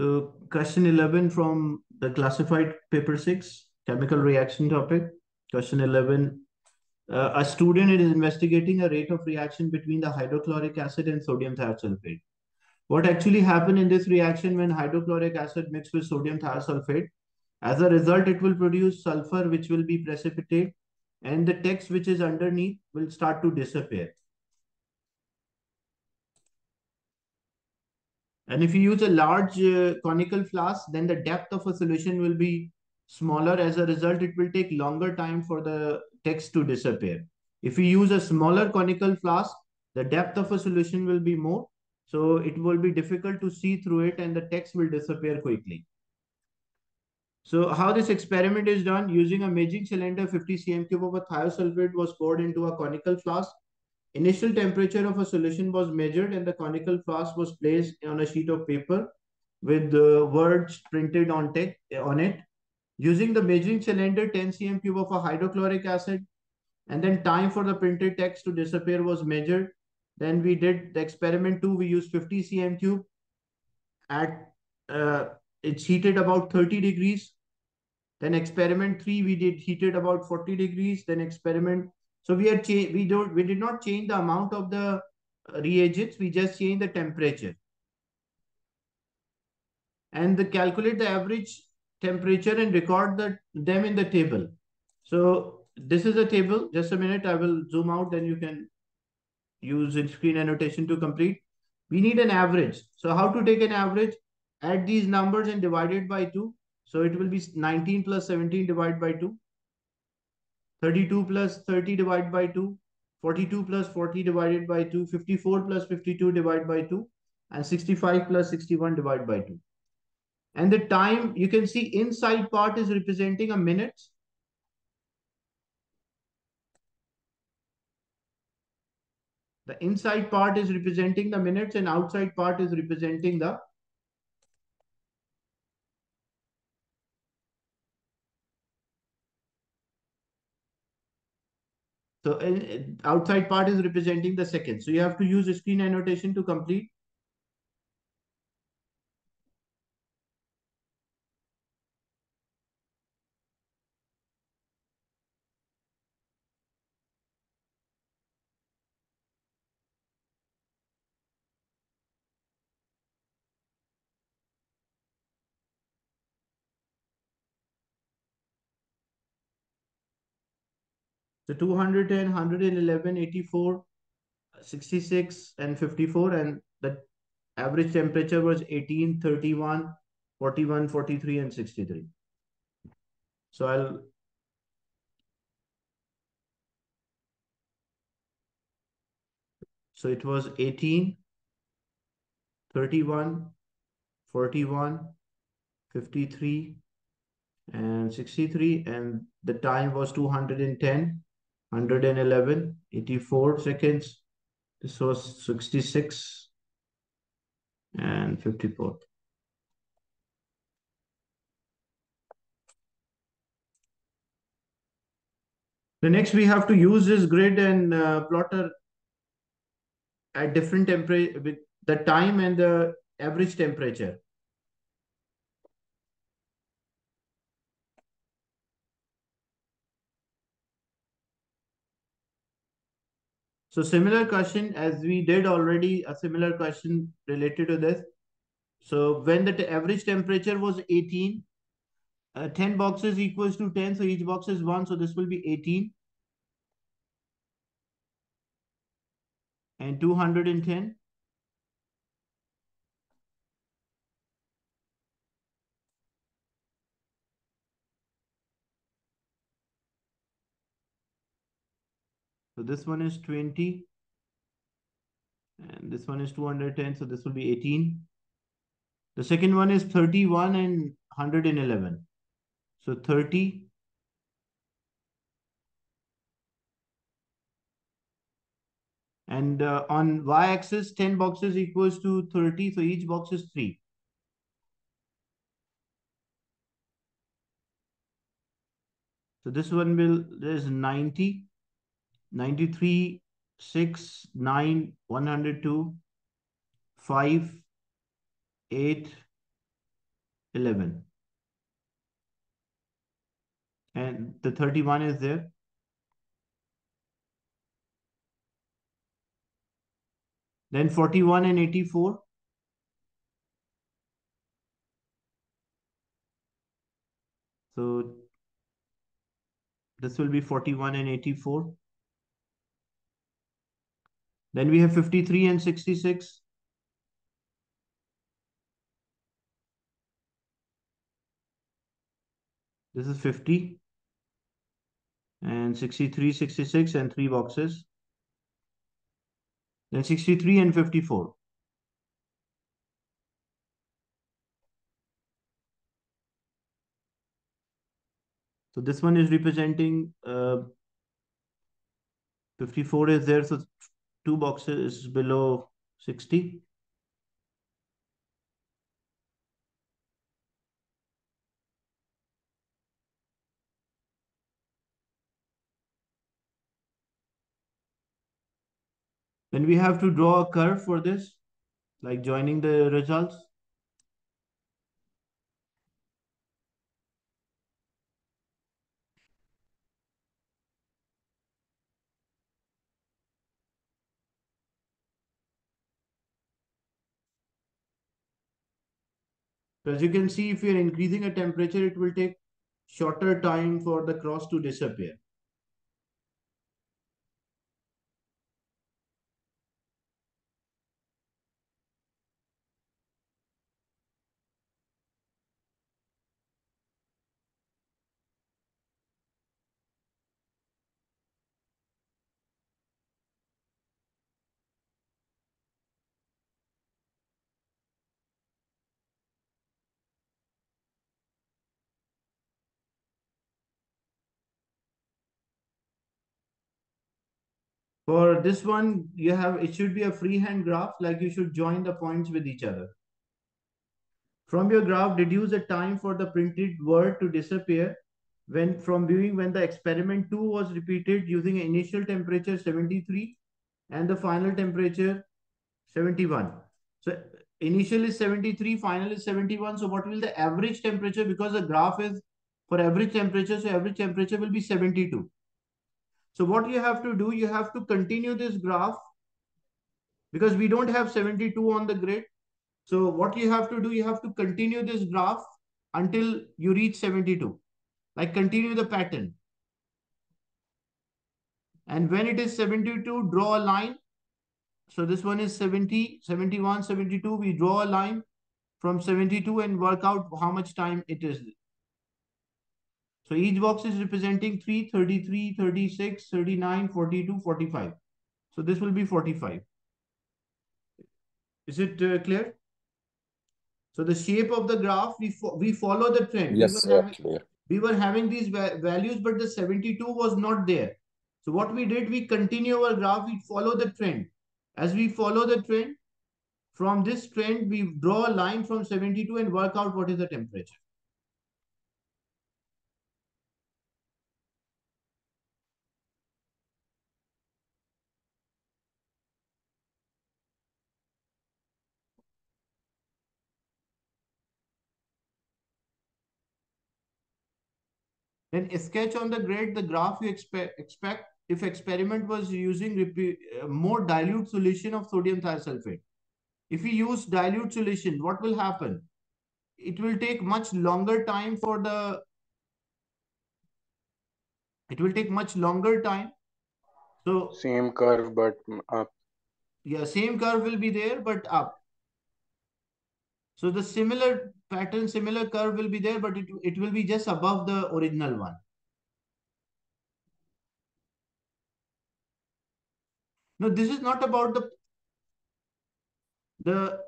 So question 11 from the classified paper 6, chemical reaction topic. Question 11. Uh, a student is investigating a rate of reaction between the hydrochloric acid and sodium thiosulfate. What actually happened in this reaction when hydrochloric acid mixed with sodium thiosulfate? As a result, it will produce sulfur, which will be precipitate, and the text which is underneath will start to disappear. And if you use a large uh, conical flask, then the depth of a solution will be smaller. As a result, it will take longer time for the text to disappear. If you use a smaller conical flask, the depth of a solution will be more. So it will be difficult to see through it and the text will disappear quickly. So how this experiment is done, using a measuring cylinder, 50 cm cube of a thiosulfate was poured into a conical flask Initial temperature of a solution was measured and the conical flask was placed on a sheet of paper with the words printed on, on it. Using the measuring cylinder, 10 cm cube of a hydrochloric acid, and then time for the printed text to disappear was measured. Then we did the experiment two, we used 50 cm cube. At uh, it's heated about 30 degrees. Then experiment three, we did heated about 40 degrees. Then experiment so we had we don't we did not change the amount of the uh, reagents. We just changed the temperature. And the calculate the average temperature and record the them in the table. So this is a table. Just a minute, I will zoom out. Then you can use screen annotation to complete. We need an average. So how to take an average? Add these numbers and divide it by 2. So it will be 19 plus 17 divided by 2. 32 plus 30 divided by 2, 42 plus 40 divided by 2, 54 plus 52 divided by 2, and 65 plus 61 divided by 2. And the time, you can see inside part is representing a minute. The inside part is representing the minutes and outside part is representing the So outside part is representing the second. So you have to use screen annotation to complete. So 210, 111, 84, 66, and 54. And the average temperature was 18, 31, 41, 43, and 63. So I'll So it was 18, 31, 41, 53, and 63. And the time was 210. 111, 84 seconds. This was 66 and 54. The next we have to use this grid and uh, plotter at different temperature with the time and the average temperature. So similar question as we did already a similar question related to this. So when the average temperature was 18, uh, 10 boxes equals to 10. So each box is 1. So this will be 18. And 210. So this one is 20. And this one is 210. So this will be 18. The second one is 31 and 111. So 30. And uh, on y-axis, 10 boxes equals to 30. So each box is 3. So this one will, there's 90. 93, 6, 9, 102, 5, 8, 11. And the 31 is there. Then 41 and 84. So this will be 41 and 84. Then we have 53 and 66. This is 50 and 63, 66 and three boxes. Then 63 and 54. So this one is representing uh, 54 is there. So two boxes below 60. Then we have to draw a curve for this, like joining the results. So as you can see, if you're increasing a temperature, it will take shorter time for the cross to disappear. For this one, you have, it should be a freehand graph, like you should join the points with each other. From your graph, deduce a time for the printed word to disappear when from viewing when the experiment 2 was repeated using initial temperature 73 and the final temperature 71. So initial is 73, final is 71. So what will the average temperature, because the graph is for average temperature, so average temperature will be 72. So what you have to do, you have to continue this graph because we don't have 72 on the grid. So what you have to do, you have to continue this graph until you reach 72. Like continue the pattern. And when it is 72, draw a line. So this one is 70, 71, 72. We draw a line from 72 and work out how much time it is. So each box is representing 3, 33, 36, 39, 42, 45. So this will be 45. Is it uh, clear? So the shape of the graph, we, fo we follow the trend. Yes, we were, having, clear. we were having these va values, but the 72 was not there. So what we did, we continue our graph, we follow the trend. As we follow the trend, from this trend, we draw a line from 72 and work out what is the temperature. Then sketch on the grid the graph you expect, expect if experiment was using uh, more dilute solution of sodium thiosulfate. If we use dilute solution, what will happen? It will take much longer time for the, it will take much longer time. So same curve, but up. Yeah, same curve will be there, but up. So the similar pattern, similar curve will be there, but it, it will be just above the original one. No, this is not about the the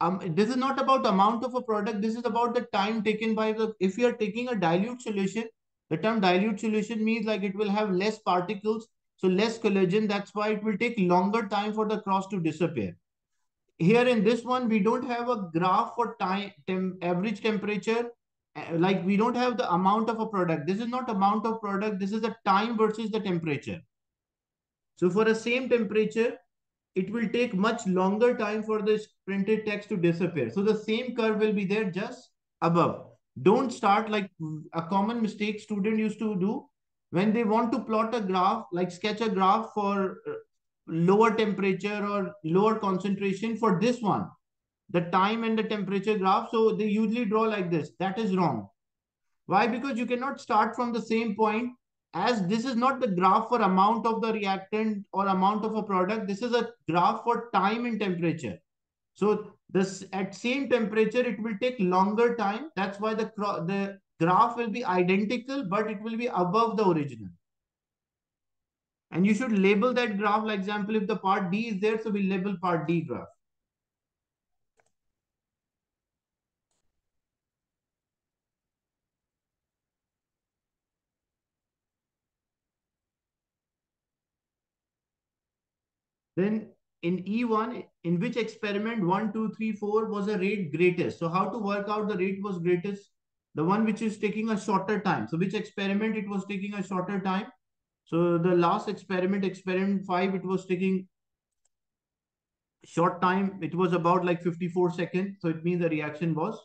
um, this is not about amount of a product. This is about the time taken by the, if you are taking a dilute solution, the term dilute solution means like it will have less particles, so less collision. That's why it will take longer time for the cross to disappear here in this one, we don't have a graph for time, tem average temperature. Uh, like we don't have the amount of a product. This is not amount of product. This is the time versus the temperature. So for the same temperature, it will take much longer time for this printed text to disappear. So the same curve will be there just above. Don't start like a common mistake student used to do when they want to plot a graph, like sketch a graph for uh, lower temperature or lower concentration for this one, the time and the temperature graph. So they usually draw like this. That is wrong. Why? Because you cannot start from the same point as this is not the graph for amount of the reactant or amount of a product. This is a graph for time and temperature. So this at same temperature, it will take longer time. That's why the, the graph will be identical, but it will be above the original. And you should label that graph. Like example, if the part D is there, so we label part D graph. Then in E1, in which experiment 1, 2, 3, 4 was a rate greatest. So how to work out the rate was greatest? The one which is taking a shorter time. So which experiment it was taking a shorter time? So the last experiment, experiment 5, it was taking short time. It was about like 54 seconds. So it means the reaction was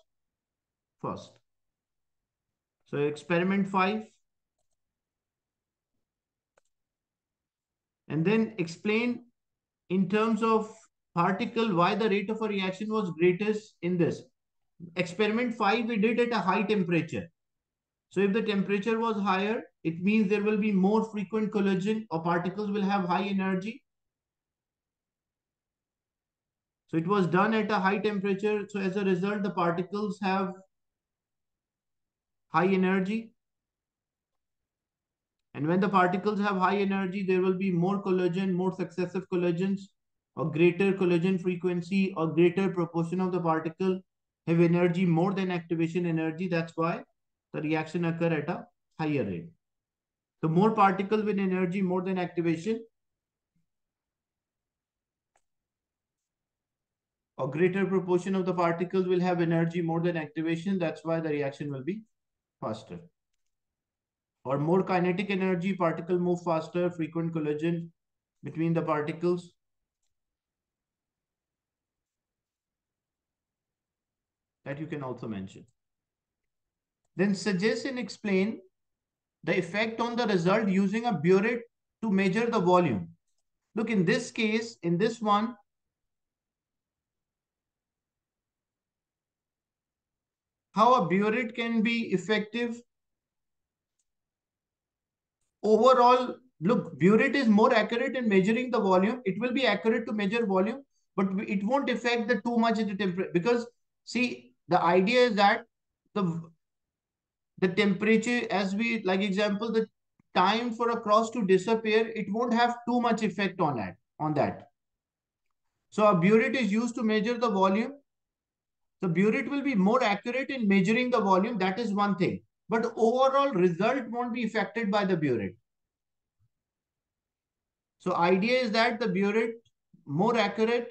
fast. So experiment 5. And then explain in terms of particle, why the rate of a reaction was greatest in this. Experiment 5, we did at a high temperature. So if the temperature was higher, it means there will be more frequent collision or particles will have high energy. So it was done at a high temperature. So as a result, the particles have high energy. And when the particles have high energy, there will be more collision, more successive collisions, or greater collision frequency, or greater proportion of the particle have energy more than activation energy. That's why the reaction occur at a higher rate. The more particle with energy more than activation, a greater proportion of the particles will have energy more than activation. That's why the reaction will be faster or more kinetic energy, particle move faster, frequent collision between the particles. That you can also mention. Then suggest and explain the effect on the result using a burette to measure the volume. Look, in this case, in this one, how a burette can be effective overall, look, burette is more accurate in measuring the volume. It will be accurate to measure volume, but it won't affect the too much the temperature because see, the idea is that the the temperature as we like example the time for a cross to disappear it won't have too much effect on that on that. So a burette is used to measure the volume. The burette will be more accurate in measuring the volume that is one thing. But overall result won't be affected by the burette. So idea is that the burette more accurate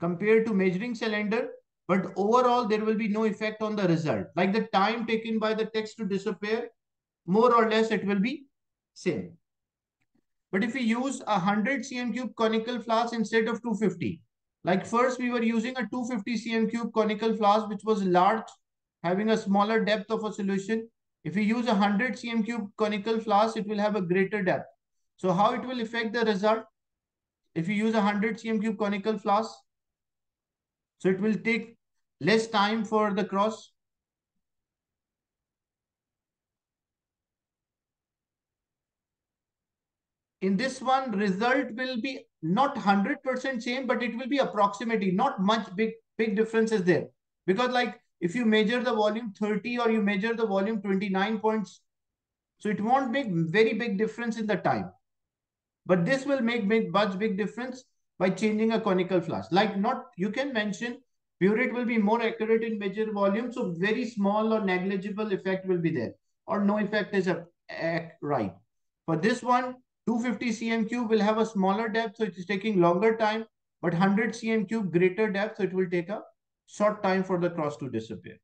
compared to measuring cylinder, but overall there will be no effect on the result. Like the time taken by the text to disappear, more or less it will be same. But if we use a 100 cm cube conical flask instead of 250, like first we were using a 250 cm cube conical flask, which was large having a smaller depth of a solution. If we use a 100 cm cube conical flask, it will have a greater depth. So how it will affect the result? If you use a 100 cm cube conical flask, so it will take less time for the cross. In this one, result will be not 100% same, but it will be approximately, not much big, big difference is there. Because like if you measure the volume 30 or you measure the volume 29 points, so it won't make very big difference in the time. But this will make big, much big difference by changing a conical flask. Like not, you can mention burette will be more accurate in measure volume. So very small or negligible effect will be there or no effect is a, a, right. For this one, 250 cm cube will have a smaller depth. So it is taking longer time, but 100 cm cube greater depth. So it will take a short time for the cross to disappear.